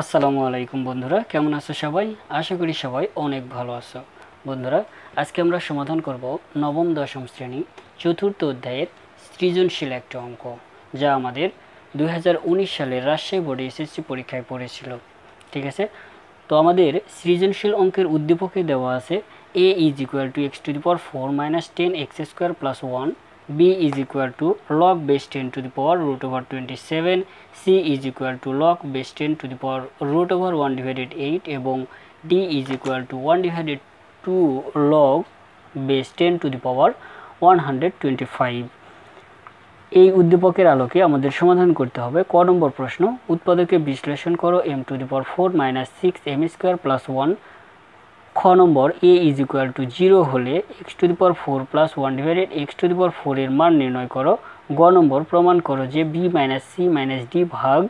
আসসালামু আলাইকুম বন্ধুরা, কেমন আছো সবাই? আশা করি সবাই অনেক ভালো আছো। বন্ধুরা, আজকে আমরা সমাধান করব নবম, দশম শ্রেণি, চতুর্থ অধ্যায়ের সৃজনশীল একটা অঙ্ক, যা আমাদের দু হাজার উনিশ সালের রাজশাহী বোর্ডে এসএসসি পরীক্ষায় পড়েছিল। ঠিক আছে? তো আমাদের সৃজনশীল অঙ্কের উদ্দীপকে দেওয়া আছে a is equal to x to the power four minus ten x square plus one b is equal to log base 10 to the power root over 27 c is equal to log base 10 to the power root over 1 divided 8 এবং d is equal to 1 divided 2 log base 10 to the power 125 এই উদ্দীপকের আলোকে আমাদের সমাধান করতে হবে ক নম্বর প্রশ্ন উৎপাদকে বিশ্লেষণ করো m to the power four minus six m square plus one খ number a is equal to zero হলে x to the power four plus one divided x to the power ফোরের মান নির্ণয় করো। গ নম্বর প্রমাণ করো যে b minus c minus d ভাগ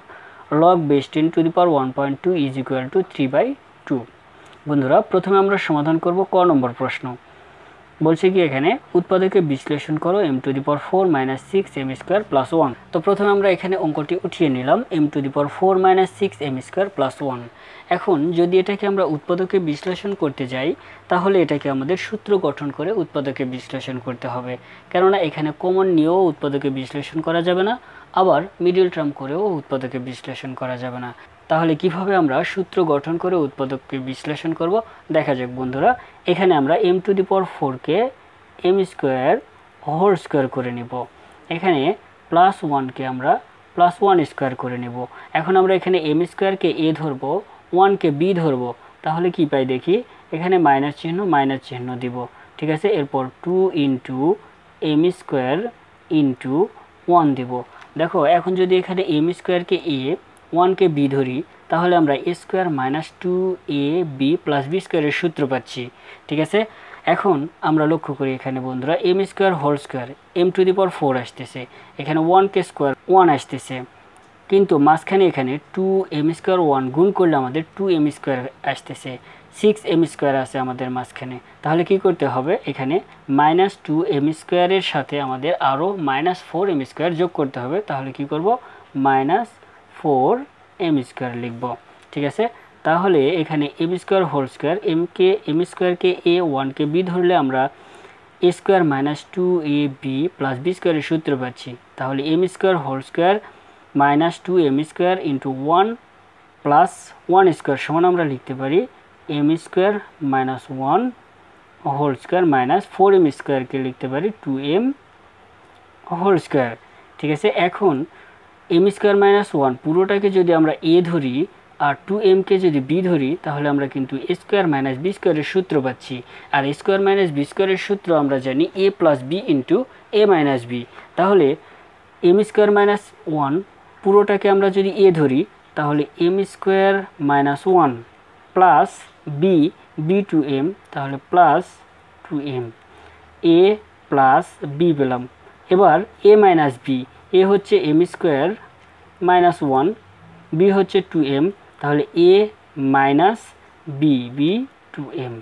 log base ten to the power one point two is equal to three by two বন্ধুরা, প্রথমে আমরা সমাধান করব ক নম্বর প্রশ্ন। বলছে কি এখানে, উৎপাদকে বিশ্লেষণ করো m to the power four minus six m square plus one তো প্রথমে আমরা এখানে অঙ্কটি উঠিয়ে নিলাম m to the power four minus six m square plus one এখন যদি এটাকে আমরা উৎপাদকে বিশ্লেষণ করতে যাই, তাহলে এটাকে আমাদের সূত্র গঠন করে উৎপাদকে বিশ্লেষণ করতে হবে। কেননা এখানে কমন নিয়েও উৎপাদকে বিশ্লেষণ করা যাবে না, আবার মিডিল টার্ম করেও উৎপাদকে বিশ্লেষণ করা যাবে না। তাহলে কীভাবে আমরা সূত্র গঠন করে উৎপাদককে বিশ্লেষণ করব? দেখা যাক বন্ধুরা, এখানে আমরা এম টু দি পাওয়ার ফোরকে এম স্কোয়ার হোল স্কোয়ার করে নিব। এখানে প্লাস ওয়ানকে আমরা প্লাস ওয়ান স্কোয়ার করে নেব। এখন আমরা এখানে এম স্কোয়ারকে এ ধরবো ওয়ানকে বি ধরবো। তাহলে কি পাই দেখি? এখানে মাইনাস চিহ্ন মাইনাস চিহ্ন দিব। ঠিক আছে? এরপর two into m square into one দিব। দেখো, এখন যদি এখানে এম স্কোয়ারকে এ ওয়ানকে বি ধরি, তাহলে আমরা a square minus two a b plus b স্কোয়ারের সূত্র পাচ্ছি, ঠিক আছে? এখন আমরা লক্ষ্য করি এখানে বন্ধুরা, m square whole square, m to the power four আসতেছে, এখানে ওয়ানকে স্কোয়ার ওয়ান আসতেছে, কিন্তু মাঝখানে এখানে টু এম স্কোয়ার ওয়ান গুণ করলে আমাদের টু এম স্কোয়ার আসতেছে, সিক্স এম স্কোয়ার আছে আমাদের মাঝখানে, তাহলে কি করতে হবে? এখানে মাইনাস টু এম স্কোয়ারের সাথে আমাদের আরও মাইনাস ফোর এম স্কোয়ার যোগ করতে হবে, তাহলে কি করব? মাইনাস ফোর এম স্কোয়ার লিখব, ঠিক আছে? তাহলে এখানে এম স্কোয়ার হোল স্কোয়ার এমকে এম স্কোয়ারকে এ ওয়ানকে বি ধরলে আমরা a square minus two a b plus b স্কোয়ারের সূত্র পাচ্ছি। তাহলে m square whole square minus two m square into one plus one square সমান আমরা লিখতে পারি m square minus one whole square minus four m স্কোয়ারকে লিখতে পারি টু এম হোল স্কোয়ার ঠিক আছে? এখন এম স্কোয়ার মাইনাস ওয়ান পুরোটাকে যদি আমরা এ ধরি আর টু এমকে যদি বি ধরি, তাহলে আমরা কিন্তু এ স্কোয়ার মাইনাস বি স্কোয়ারের সূত্র পাচ্ছি। আর স্কোয়ার মাইনাস বি স্কোয়ারের সূত্র আমরা জানি a plus b into a minus b তাহলে এম স্কোয়ার মাইনাস ওয়ান পুরোটাকে আমরা যদি এ ধরি, তাহলে m square minus one plus b b two m তাহলে plus two m a plus b পেলাম। এবার এ মাইনাস বি এ হচ্ছে m square minus one, b হচ্ছে টু এম, তাহলে a minus b b two m.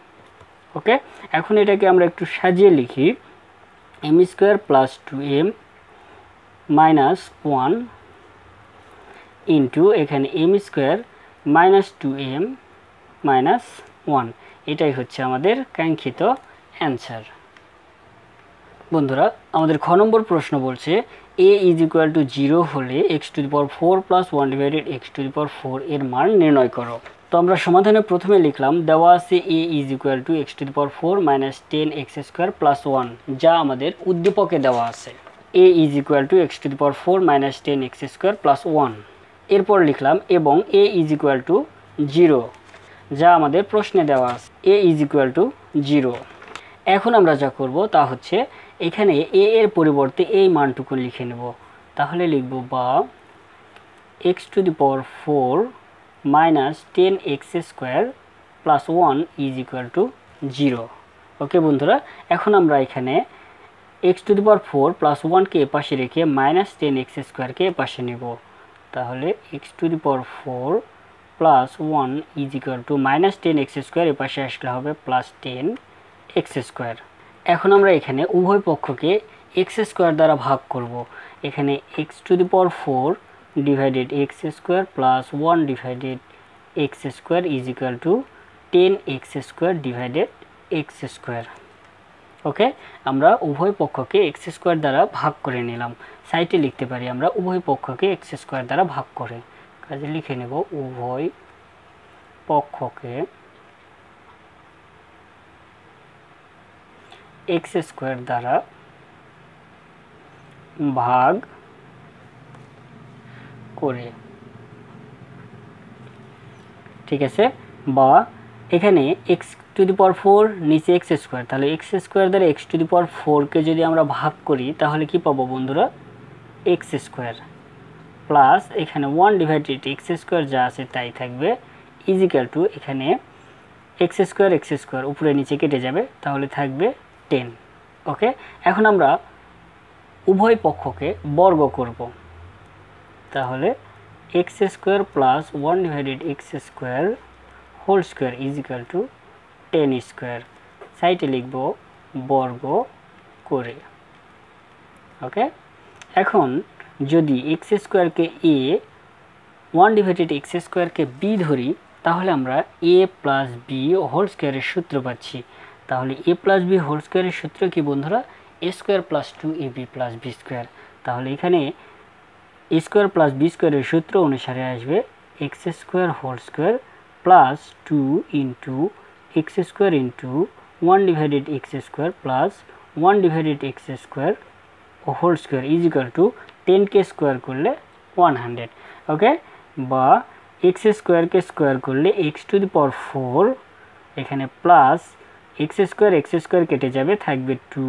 Okay? এখন এটাকে আমরা একটু সাজিয়ে লিখি। M square plus two m minus one into, এখানে m square minus two m minus one. এটাই হচ্ছে আমাদের কাঙ্ক্ষিত অ্যান্সার। বন্ধুরা, আমাদের খ নম্বর প্রশ্ন বলছে a is equal to zero হলে x to the power four plus one divided x to the power four এর মান নির্ণয় করো। তো আমরা সমাধানে প্রথমে লিখলাম, দেওয়া আছে a is equal to x to the power four minus ten x square plus one যা আমাদের উদ্দীপকে দেওয়া আছে। A is equal to x to the power four minus ten x square plus one এরপর লিখলাম, এবং a is equal to zero যা আমাদের প্রশ্নে দেওয়া আছে। A is equal to zero এখন আমরা যা করব তা হচ্ছে এখানে এ এর পরিবর্তে এই মানটুকু লিখে নেব। তাহলে লিখব বা x to the power four minus ten x square plus one is equal to zero okay বন্ধুরা, এখন আমরা এখানে x to the power four plus ওয়ানকে এ পাশে রেখে মাইনাস টেন এক্স স্কোয়ারকে এ পাশে নেব। তাহলে x to the power four plus one is equal to minus ten x square এ পাশে আসলে হবে প্লাস টেন এক্স স্কোয়ার এখন আমরা এখানে উভয় পক্ষকে এক্স স্কোয়ার দ্বারা ভাগ করব। এখানে x to the power four divided x square plus one divided x square is equal to ten x square divided x square okay আমরা উভয় পক্ষকে এক্স স্কোয়ার দ্বারা ভাগ করে নিলাম। সাইটে লিখতে পারি আমরা উভয় পক্ষকে এক্স স্কোয়ার দ্বারা ভাগ করে। কাজে লিখে নেব উভয় পক্ষকে এক্স স্কোয়ার দ্বারা ভাগ করে, ঠিক আছে? বা এখানে x to the power four নিচে এক্স স্কোয়ার তাহলে এক্স স্কোয়ার দ্বারা এক্স টু দি পাওয়ার ফোরকে যদি আমরা ভাগ করি, তাহলে কি পাবো বন্ধুরা? এক্স স্কোয়ার প্লাস এখানে ওয়ান ডিভাইডেড এক্স স্কোয়ার যা আছে তাই থাকবে ইজিক্যাল টু এখানে এক্স স্কোয়ার এক্স স্কোয়ার উপরে, নিচে কেটে যাবে, তাহলে থাকবে টেন, ওকে? এখন আমরা উভয় পক্ষকে বর্গ করব। তাহলে x square plus one divided x square whole square is equal to ten square সাইটে লিখব বর্গ করে, ওকে? এখন যদি এক্স স্কোয়ারকে এ ওয়ান ডিভাইডেড এক্স স্কোয়ারকে বি ধরি, তাহলে আমরা এ প্লাস বি হোল স্কোয়ারের সূত্র পাচ্ছি। তাহলে এ প্লাস বি হোল স্কোয়ারের সূত্র কি বন্ধুরা? A square plus two a b plus b square. তাহলে এখানে এ স্কোয়ার প্লাস বি স্কোয়ারের সূত্র অনুসারে আসবে x square whole square plus two into x square into one divided x square plus one divided x square whole square is equal to ten K square করলে one hundred, okay? বা x স্কোয়ারকে square করলে x to the power four, এখানে plus x square x square কেটে যাবে, থাকবে two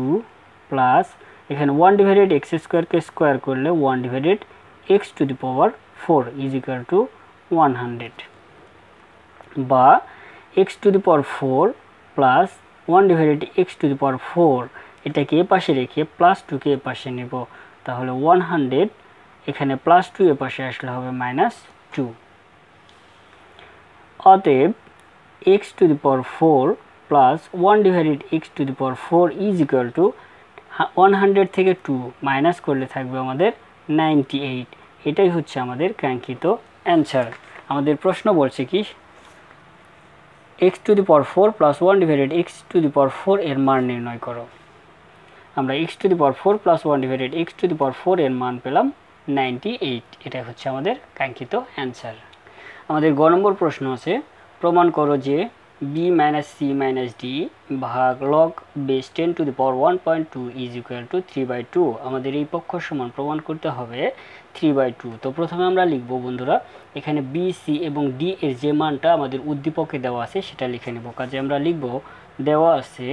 plus এখানে one divided x স্কোয়ারকে স্কোয়ার করলে one divided x to the power four is equal to one hundred বা x to the power four plus one divided x to the power four এটাকে এ পাশে রেখে plus টুকে এ পাশে নেব। তাহলে ওয়ান হান্ড্রেড এখানে প্লাস টু এ পাশে আসলে হবে মাইনাস টু অতএব x to the power four plus one divided x to the power four is equal to one hundred থেকে টু মাইনাস করলে থাকবে আমাদের নাইনটি এইট এটাই হচ্ছে আমাদের কাঙ্ক্ষিত অ্যান্সার আমাদের প্রশ্ন বলছে কি x to the power four plus one divided x to the power four এর মান নির্ণয় করো। আমরা x to the power four plus one divided x to the power four এর মান পেলাম নাইনটি এইট এটাই হচ্ছে আমাদের কাঙ্ক্ষিত অ্যান্সার আমাদের গ নম্বর প্রশ্ন আছে, প্রমাণ করো যে b minus c minus d ভাগ log base ten to the power one point two is equal to three by two আমাদের এই পক্ষ সমান প্রমাণ করতে হবে থ্রি বাই টু তো প্রথমে আমরা লিখব, বন্ধুরা, এখানে বি সি এবং ডি এর যে মানটা আমাদের উদ্দীপকে দেওয়া আছে সেটা লিখে নেব। কাজে আমরা লিখব, দেওয়া আছে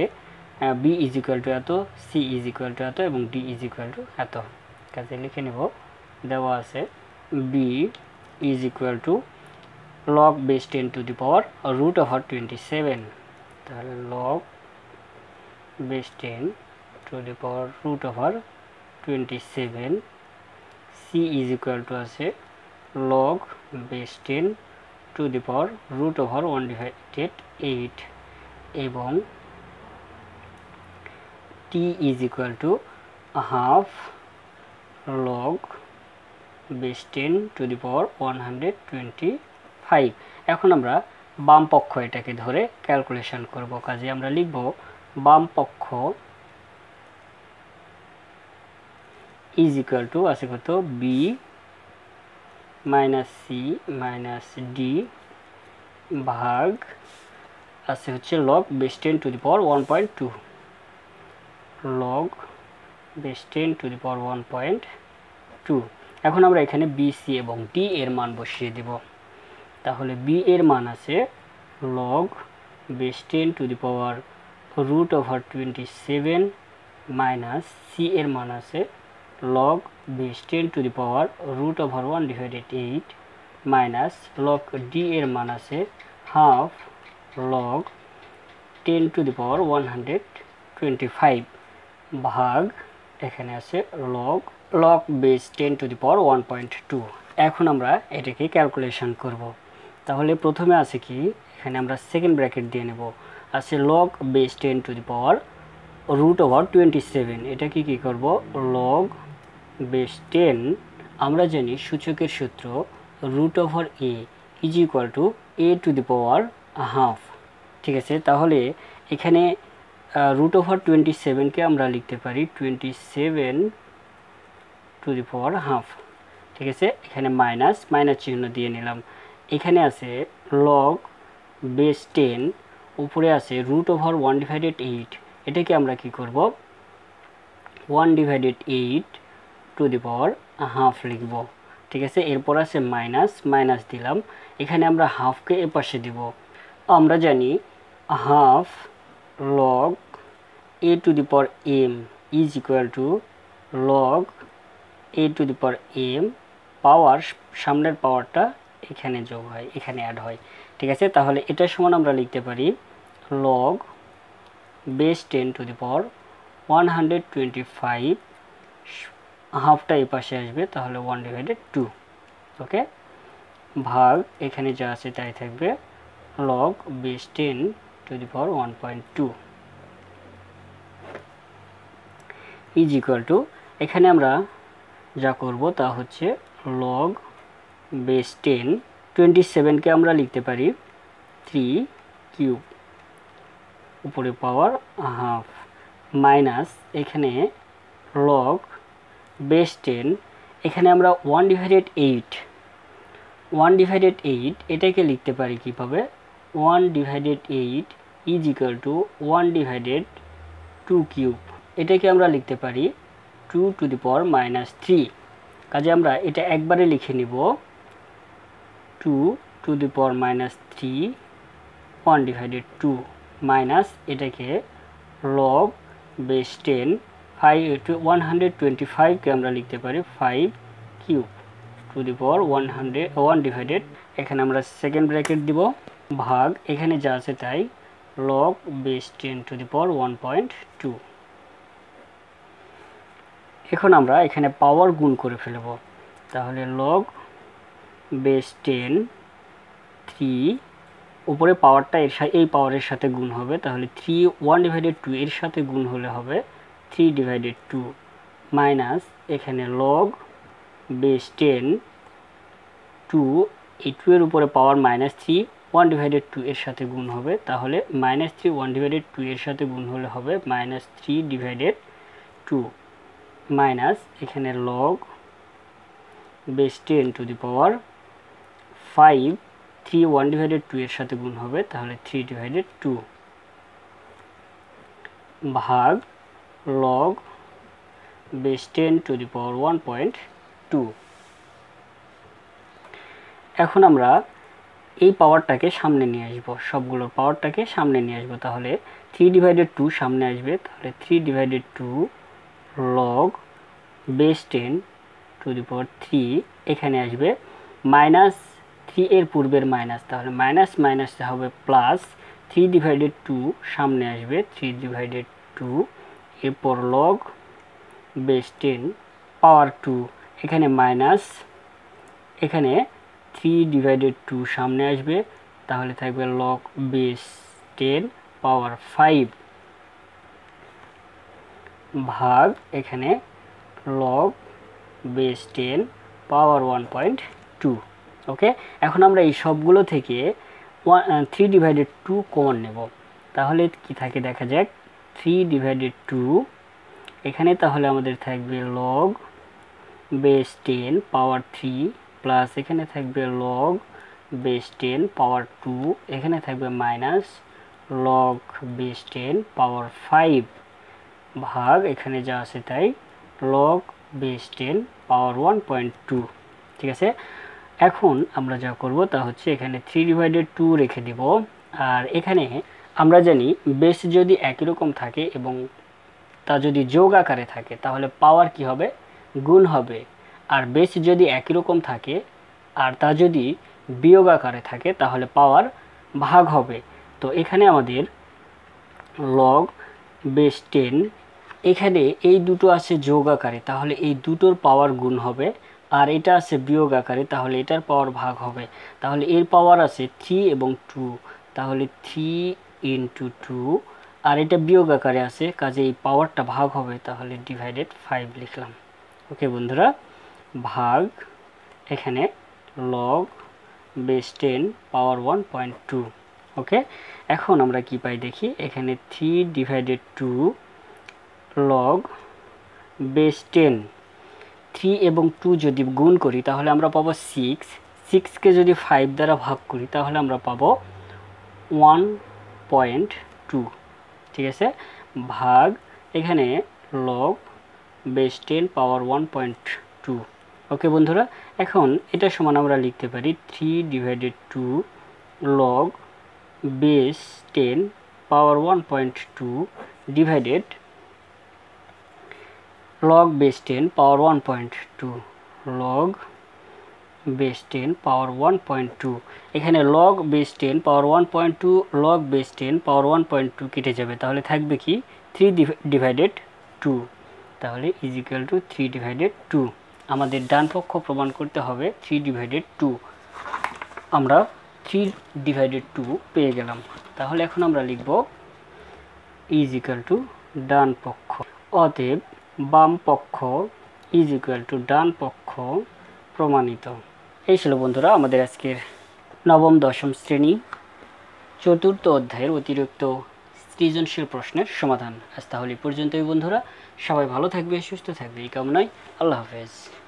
বি ইজ ইকুয়াল টু এত সি ইজ ইকুয়াল টু এত এবং ডি ইজ ইকুয়াল টু এত। কাজে লিখে নেব, দেওয়া আছে b is equal to log base 10 to the power root over 27 তাহলে log base 10 to the power root over 27 c is equal to আছে log base 10 to the power root over 1 divided 8 এবং t is equal to half log base 10 to the power 120 five. এখন আমরা বাম পক্ষ এটাকে ধরে calculation করব। কাজে আমরা লিখব বাম পক্ষ ইজ ইকুয়াল টু আছে কত? B minus c minus d ভাগ আছে হচ্ছে log base ten to the power one point two log base ten to the power one point two এখন আমরা এখানে বি সি এবং ডি এর মান বসিয়ে দেবো। তাহলে বি এর মান আছে log base ten to the power root over twenty seven minus c এর মান আছে log base ten to the power root over one divided eight minus log d এর মান আছে half log ten to the power one hundred twenty five ভাগ এখানে আছে log log base ten to the power one point two এখন আমরা এটাকে calculation করব। তাহলে প্রথমে আছে কি? এখানে আমরা সেকেন্ড ব্র্যাকেট দিয়ে নেব। আছে log base ten to the power root over twenty seven এটা কি, কী করব? লগ বেস টেন আমরা জানি সূচকের সূত্র root over a is equal to a to the power half ঠিক আছে? তাহলে এখানে রুট ওভার টোয়েন্টি সেভেনকে আমরা লিখতে পারি twenty seven to the power half ঠিক আছে? এখানে মাইনাস মাইনাস চিহ্ন দিয়ে নিলাম। এখানে আছে লগ বেস টেন উপরে আছে root over one divided eight এটাকে আমরা কি করব? One divided eight to the power half লিখব। ঠিক আছে? এরপর আছে মাইনাস মাইনাস দিলাম। এখানে আমরা হাফকে এ পাশে দিব। আমরা জানি half log a to the power m is equal to log a to the power m power সামনের পাওয়ারটা এখানে যোগ হয়, এখানে অ্যাড হয়। ঠিক আছে? তাহলে এটার সমান আমরা লিখতে পারি log base ten to the power one hundred twenty five হাফটা এই পাশে আসবে, তাহলে ওয়ান ডিভাইডেড টু ওকে ভাগ, এখানে যা আছে তাই থাকবে log base ten to the power one point two is equal to এখানে আমরা যা করব তা হচ্ছে লগ বেস টেন, টোয়েন্টি সেভেনকে আমরা লিখতে পারি, থ্রি কিউব। উপরে পাওয়ার হাফ মাইনাস এখানে লগ বেস টেন, এখানে আমরা one divided eight. One divided eight, এটাকে লিখতে পারি কীভাবে? One divided eight is equal to one divided two cube. এটাকে আমরা লিখতে পারি two to the power minus three. কাজে আমরা এটা একবারে লিখে নিব। Two to the power minus three one divided two minus এটাকে log base ten five one hundred twenty ফাইভকে আমরা লিখতে পারি five cube to the power one hundred one divided এখানে আমরা সেকেন্ড ব্র্যাকেট দিব, ভাগ, এখানে যা আছে তাই ten to the power one point two এখন আমরা এখানে পাওয়ার গুণ করে ফেলব, তাহলে লগ বেস টেন থ্রি উপরে পাওয়ারটা এর এই পাওয়ারের সাথে গুণ হবে, তাহলে থ্রি ওয়ান ডিভাইডেড টু এর সাথে গুণ হলে হবে থ্রি ডিভাইডেড টু মাইনাস এখানে লগ বেস টেন টু এই টু উপরে power minus three one divided two এর সাথে গুণ হবে, তাহলে minus three one divided two এর সাথে গুণ হলে হবে minus three divided two minus এখানে log base ten to the power five three one divided two এর সাথে গুণ হবে, তাহলে থ্রি ডিভাইডেড টু ভাগ log base ten to the power one point two এখন আমরা এই পাওয়ারটাকে সামনে নিয়ে আসব সবগুলোর পাওয়ারটাকে সামনে নিয়ে আসব, তাহলে থ্রি ডিভাইডেড টু সামনে আসবে, তাহলে three divided two log base ten to the power three এখানে আসবে মাইনাস থ্রি এর পূর্বের মাইনাস তাহলে মাইনাস মাইনাস হবে প্লাস থ্রি ডিভাইডেড টু সামনে আসবে থ্রি ডিভাইডেড টু এরপর log base ten power two এখানে মাইনাস এখানে থ্রি ডিভাইডেড টু সামনে আসবে, তাহলে থাকবে log base ten power five ভাগ এখানে log base ten power one point two okay এখন আমরা এই সবগুলো থেকে one three divided two common নেব। তাহলে কি থাকে দেখা যাক? থ্রি ডিভাইডেড টু এখানে তাহলে আমাদের থাকবে log base ten power three plus এখানে থাকবে log base ten power two এখানে থাকবে minus log base ten power five ভাগ, এখানে যা আছে তাই log base ten power one point two ঠিক আছে? এখন আমরা যা করব তা হচ্ছে এখানে থ্রি ডিভাইডেড টু রেখে দিব। আর এখানে আমরা জানি বেস যদি একই রকম থাকে এবং তা যদি যোগ আকারে থাকে, তাহলে পাওয়ার কি হবে? গুণ হবে। আর বেস যদি একই রকম থাকে, আর তা যদি বিয়োগ আকারে থাকে, তাহলে পাওয়ার ভাগ হবে। তো এখানে আমাদের লগ বেস টেন এখানে এই দুটো আছে যোগ আকারে, তাহলে এই দুটোর পাওয়ার গুণ হবে আর এটা আছে বিয়োগ আকারে, তাহলে এটার পাওয়ার ভাগ হবে। তাহলে এর পাওয়ার আছে থ্রি এবং টু তাহলে থ্রি ইন্টু টু আর এটা বিয়োগ আকারে আছে, কাজে এই পাওয়ারটা ভাগ হবে, তাহলে ডিভাইডেড ফাইভ লিখলাম। ওকে বন্ধুরা, ভাগ এখানে log base ten power one point two okay এখন আমরা কি পাই দেখি, এখানে three divided two log base ten three এবং টু যদি গুণ করি, তাহলে আমরা পাবো সিক্স সিক্সকে যদি ফাইভ দ্বারা ভাগ করি, তাহলে আমরা পাবো ওয়ান পয়েন্ট টু ঠিক আছে? ভাগ এখানে log base ten power one point two okay বন্ধুরা? এখন এটা সমান আমরা লিখতে পারি three divided two log base ten power one point two divided ten power one point two log base ten power one point two এখানে log base ten power one point two log base ten power one point two কেটে যাবে, তাহলে থাকবে কি three divided two তাহলে is equal two three divided two আমাদের ডান পক্ষ প্রমাণ করতে হবে থ্রি ডিভাইডেড টু আমরা থ্রি ডিভাইডেড টু পেয়ে গেলাম। তাহলে এখন আমরা লিখব ইজ ইকাল টু ডান পক্ষ। অতএব বাম পক্ষ ইজ ইকুয়াল টু ডান পক্ষ প্রমাণিত। এই ছিল বন্ধুরা আমাদের আজকের নবম, দশম শ্রেণি, চতুর্থ অধ্যায়ের অতিরিক্ত সৃজনশীল প্রশ্নের সমাধান। আজ তাহলে পর্যন্তই বন্ধুরা। সবাই ভালো থাকবে সুস্থ থাকবে এই কামনায় আল্লাহ হাফেজ।